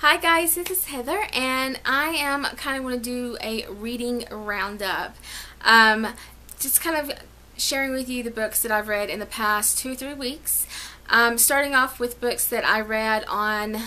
Hi guys, this is Heather and I am kind of want to do a reading roundup. Um, just kind of sharing with you the books that I've read in the past two or three weeks. Um, starting off with books that I read on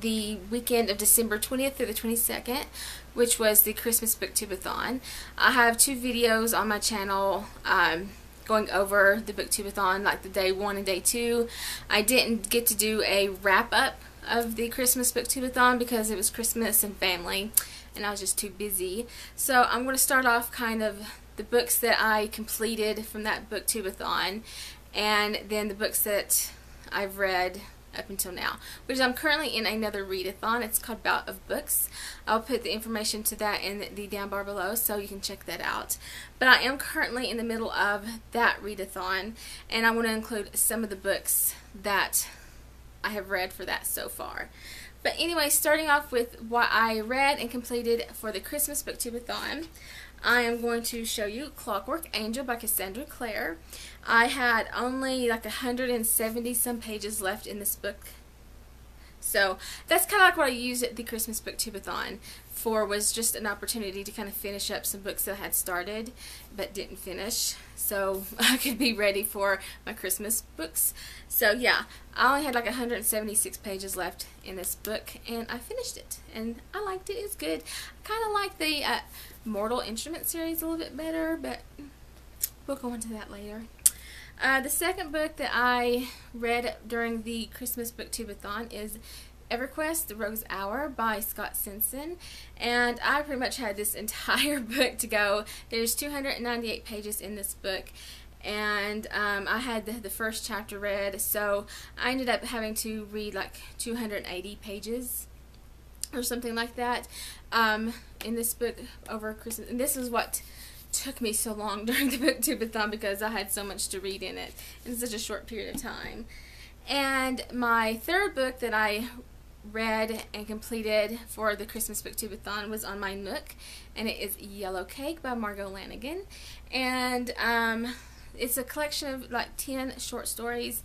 the weekend of December 20th through the 22nd, which was the Christmas Booktubeathon. I have two videos on my channel um, going over the Booktubeathon, like the day one and day two. I didn't get to do a wrap up of the Christmas Booktubeathon because it was Christmas and family and I was just too busy. So I'm going to start off kind of the books that I completed from that Booktubeathon and then the books that I've read up until now, which I'm currently in another readathon. It's called Bout of Books. I'll put the information to that in the down bar below so you can check that out. But I am currently in the middle of that readathon and I want to include some of the books that I have read for that so far. But anyway, starting off with what I read and completed for the Christmas Booktubeathon, I am going to show you Clockwork Angel by Cassandra Clare. I had only like 170 some pages left in this book. So that's kind of like what I used at the Christmas Booktubeathon for was just an opportunity to kind of finish up some books that I had started but didn't finish so I could be ready for my Christmas books. So yeah, I only had like 176 pages left in this book and I finished it and I liked it. It's good. I kind of like the uh, Mortal Instrument series a little bit better but we'll go into that later. Uh, the second book that I read during the Christmas Booktubeathon is EverQuest, The Rogue's Hour by Scott Simpson. And I pretty much had this entire book to go. There's 298 pages in this book. And um, I had the, the, first chapter read, so I ended up having to read like 280 pages or something like that um, in this book over Christmas. And this is what took me so long during the booktubeathon because I had so much to read in it in such a short period of time. And my third book that I read and completed for the Christmas Booktubeathon was on my Nook, and it is Yellowcake by Margo Lanagan, And um, it's a collection of like 10 short stories,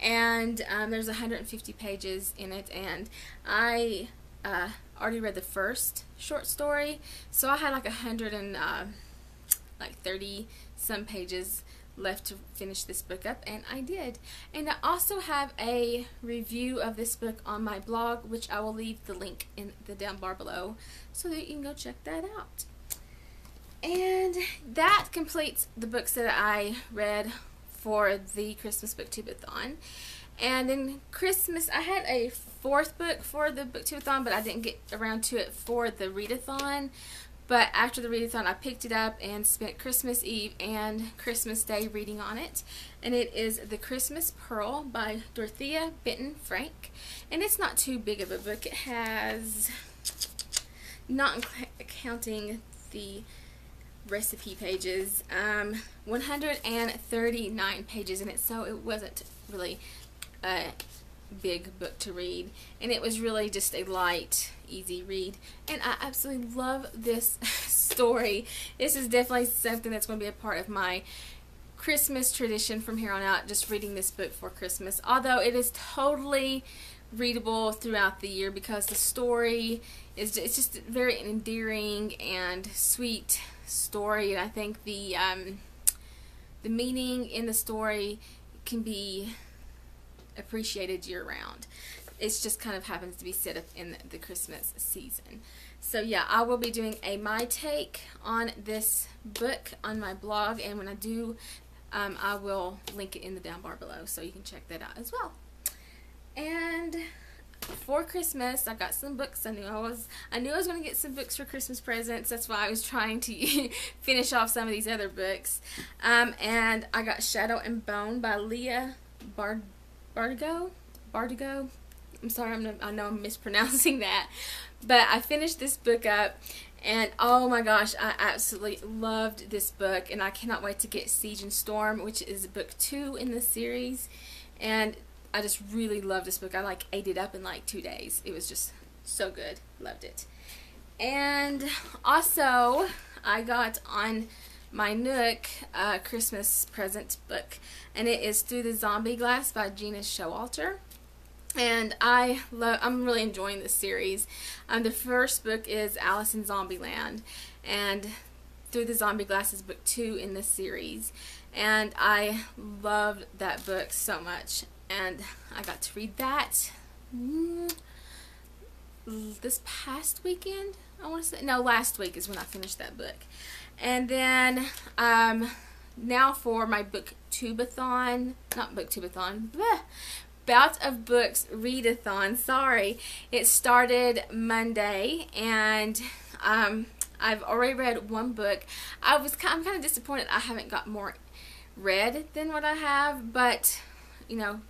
and um, there's 150 pages in it, and I uh, already read the first short story, so I had like a hundred and uh, like 30 some pages left to finish this book up and I did. And I also have a review of this book on my blog which I will leave the link in the down bar below so that you can go check that out. And that completes the books that I read for the Christmas Booktubeathon and then Christmas I had a fourth book for the Booktubeathon but I didn't get around to it for the readathon but after the readathon, I picked it up and spent Christmas Eve and Christmas Day reading on it. And it is The Christmas Pearl by Dorothea Benton Frank. And it's not too big of a book. It has, not counting the recipe pages, um, 139 pages in it. So it wasn't really a big book to read. And it was really just a light easy read. And I absolutely love this story. This is definitely something that's going to be a part of my Christmas tradition from here on out, just reading this book for Christmas. Although it is totally readable throughout the year because the story is it's just very endearing and sweet story and I think the um, the meaning in the story can be appreciated year round it just kind of happens to be set up in the Christmas season. So yeah, I will be doing a my take on this book on my blog, and when I do, um, I will link it in the down bar below, so you can check that out as well. And for Christmas, I got some books. I knew I was I knew I was going to get some books for Christmas presents. That's why I was trying to finish off some of these other books. Um, and I got Shadow and Bone by Leah Bard Bardugo. Bardugo. I'm sorry, I'm, I know I'm mispronouncing that. But I finished this book up, and oh my gosh, I absolutely loved this book, and I cannot wait to get Siege and Storm, which is book two in the series. And I just really loved this book. I like ate it up in like two days. It was just so good. Loved it. And also, I got on my Nook uh, Christmas present book, and it is Through the Zombie Glass by Gena Showalter. And I love I'm really enjoying this series. Um, the first book is Alice in Zombieland and Through the Zombie Glasses book 2 in this series. And I loved that book so much and I got to read that. Mm, this past weekend I want to say no last week is when I finished that book and then um, now for my book tubathon not book tubathon bleh, Bout of Books readathon. Sorry, it started Monday, and um, I've already read one book. I was kind, I'm kind of disappointed I haven't got more read than what I have, but you know,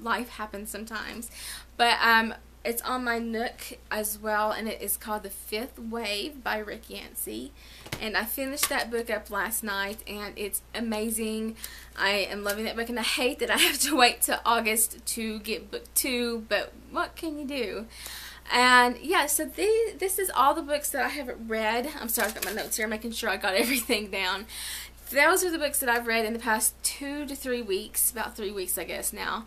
life happens sometimes. But um, it's on my Nook as well, and it is called The Fifth Wave by Rick Yancey. And I finished that book up last night, and it's amazing. I am loving that book, and I hate that I have to wait till August to get book two, but what can you do? And yeah, so these, this is all the books that I have read. I'm sorry, I've got my notes here, making sure I got everything down. Those are the books that I've read in the past two to three weeks, about three weeks, I guess, now.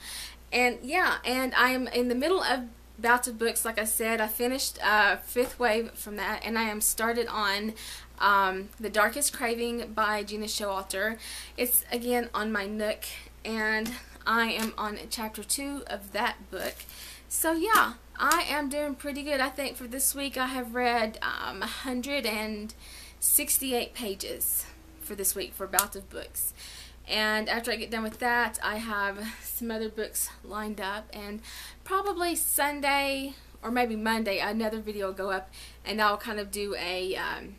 And yeah, and I'm in the middle of Bout of Books, like I said, I finished uh, Fifth Wave from that, and I am started on um, The Darkest Craving by Gena Showalter. It's, again, on my Nook, and I am on chapter 2 of that book. So, yeah, I am doing pretty good. I think for this week I have read um, 168 pages for this week for Bout of Books. And after I get done with that, I have some other books lined up. And probably Sunday or maybe Monday, another video will go up and I'll kind of do a um,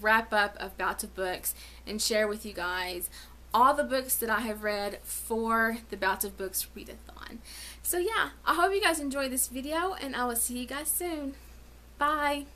wrap up of bouts of Books and share with you guys all the books that I have read for the Bouts of Books readathon. So yeah, I hope you guys enjoyed this video and I will see you guys soon. Bye!